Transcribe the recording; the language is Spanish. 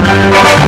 Gracias.